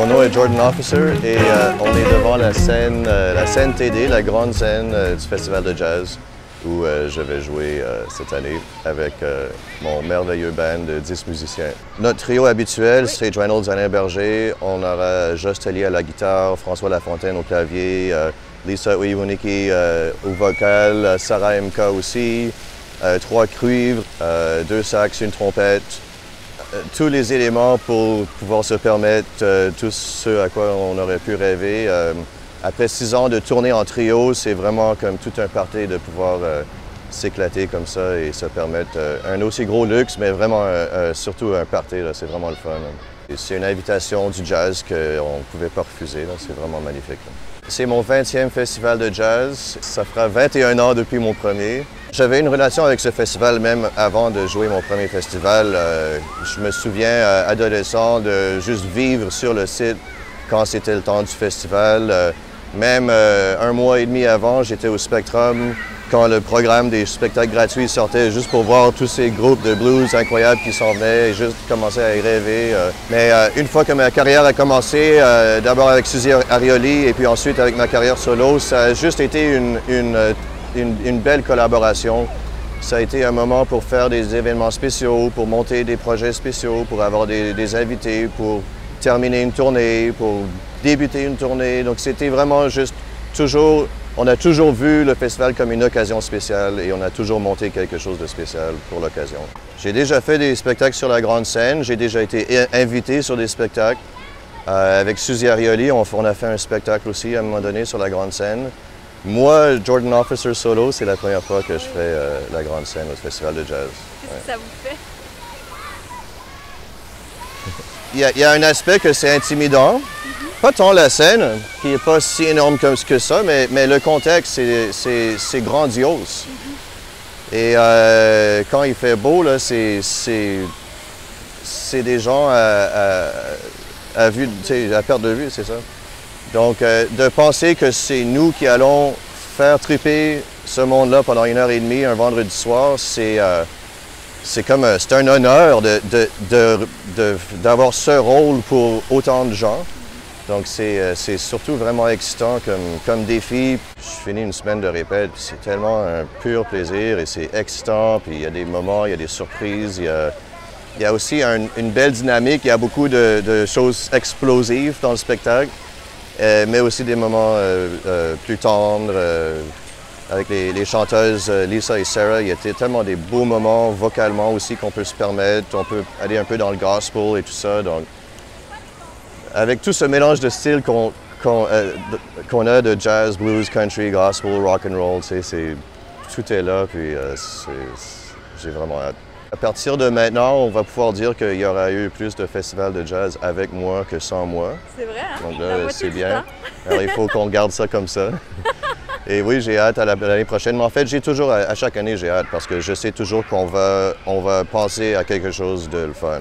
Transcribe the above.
Mon nom est Jordan Officer et euh, on est devant la scène, euh, la scène TD, la grande scène euh, du Festival de jazz où je vais jouer cette année avec mon merveilleux band de 10 musiciens. Notre trio habituel, c'est Reynolds, Alain Berger, on aura Josh Tellier à la guitare, François Lafontaine au clavier, Lisa Uyewuniki au vocal, Sarah MK aussi, trois cuivres, deux sax, une trompette, tous les éléments pour pouvoir se permettre euh, tout ce à quoi on aurait pu rêver. Euh, après six ans de tournée en trio, c'est vraiment comme tout un party de pouvoir s'éclater comme ça et se permettre un aussi gros luxe, mais vraiment surtout un party, c'est vraiment le fun. C'est une invitation du jazz qu'on ne pouvait pas refuser, c'est vraiment magnifique. C'est mon 20e festival de jazz, ça fera 21 ans depuis mon premier. J'avais une relation avec ce festival même avant de jouer mon premier festival. Euh, je me souviens, euh, adolescent, de juste vivre sur le site quand c'était le temps du festival. Euh, même un mois et demi avant, j'étais au Spectrum quand le programme des spectacles gratuits sortait, juste pour voir tous ces groupes de blues incroyables qui s'en venaient et juste commencer à y rêver. Mais une fois que ma carrière a commencé, d'abord avec Suzy Arioli et puis ensuite avec ma carrière solo, ça a juste été une, une une, belle collaboration. Ça a été un moment pour faire des événements spéciaux, pour monter des projets spéciaux, pour avoir des, invités, pour terminer une tournée, pour débuter une tournée. Donc c'était vraiment juste toujours, on a toujours vu le festival comme une occasion spéciale et on a toujours monté quelque chose de spécial pour l'occasion. J'ai déjà fait des spectacles sur la grande scène, j'ai déjà été invité sur des spectacles. Euh, avec Suzy Arioli, on, on a fait un spectacle aussi à un moment donné sur la grande scène. Moi, Jordan Officer solo, c'est la première fois que je fais euh, la grande scène au Festival de jazz. Qu'est-ce que ça vous fait? il, y a, un aspect que c'est intimidant. Pas tant la scène, qui n'est pas si énorme comme ce que ça, mais, mais le contexte, c'est grandiose. Mm-hmm. Et euh, quand il fait beau, c'est des gens à, à, vue, à perte de vue, c'est ça. Donc, euh, de penser que c'est nous qui allons faire triper ce monde-là pendant une heure et demie un vendredi soir, c'est euh, comme c'est un honneur d'avoir ce rôle pour autant de gens. Donc, c'est surtout vraiment excitant comme, comme défi. Je finis une semaine de répète, c'est tellement un pur plaisir et c'est excitant. Puis il y a des moments, il y a des surprises, il y a, il y a aussi une belle dynamique, il y a beaucoup de choses explosives dans le spectacle. Euh, mais aussi des moments euh, euh, plus tendres avec les, chanteuses Lisa et Sarah. Il y a tellement des beaux moments vocalement aussi qu'on peut se permettre. On peut aller un peu dans le gospel et tout ça. Avec tout ce mélange de styles qu'on a de jazz, blues, country, gospel, rock and roll, tout est là. Puis j'ai vraiment hâte. À partir de maintenant, on va pouvoir dire qu'il y aura eu plus de festivals de jazz avec moi que sans moi. C'est vrai, hein? Donc là, c'est bien. Alors, il faut qu'on garde ça comme ça. Et oui, j'ai hâte à l'année prochaine. Mais en fait, j'ai toujours, à chaque année, j'ai hâte parce que je sais toujours qu'on va, on va penser à quelque chose de fun.